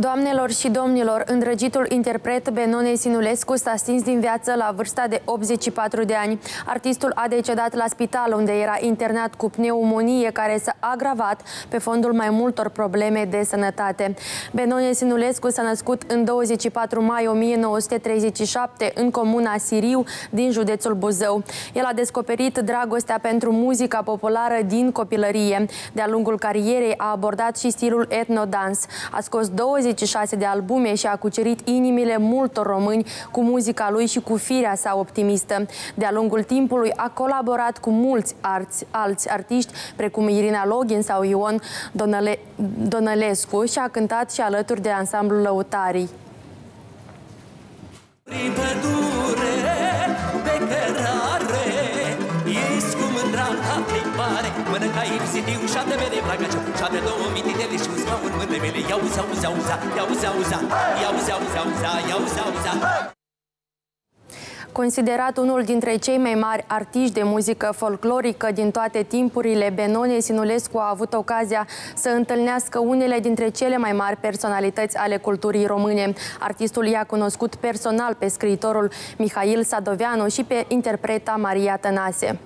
Doamnelor și domnilor, îndrăgitul interpret Benone Sinulescu s-a stins din viață la vârsta de 84 de ani. Artistul a decedat la spital, unde era internat cu pneumonie care s-a agravat pe fondul mai multor probleme de sănătate. Benone Sinulescu s-a născut în 24 mai 1937 în comuna Siriu din județul Buzău. El a descoperit dragostea pentru muzica populară din copilărie. De-a lungul carierei a abordat și stilul etnodans. A scos 20 26 de albume și a cucerit inimile multor români cu muzica lui și cu firea sa optimistă. De-a lungul timpului a colaborat cu mulți arți, alți artiști, precum Irina Login sau Ion Donăle, Donălescu și a cântat și alături de ansamblul Lăutarii. Prin pădure, pe cărare, ești cu mândra ca plimbare, mănânca irsitiu și de mele plagăciu, și de două mititele și un scaun mândre mele, iau, zau, zau, zau, iau, zau, zau, iau, zau, zau, zau, iau, zau, zau. Considerat unul dintre cei mai mari artiști de muzică folclorică din toate timpurile, Benone Sinulescu a avut ocazia să întâlnească unele dintre cele mai mari personalități ale culturii române. Artistul i-a cunoscut personal pe scriitorul Mihail Sadoveanu și pe interpreta Maria Tănase.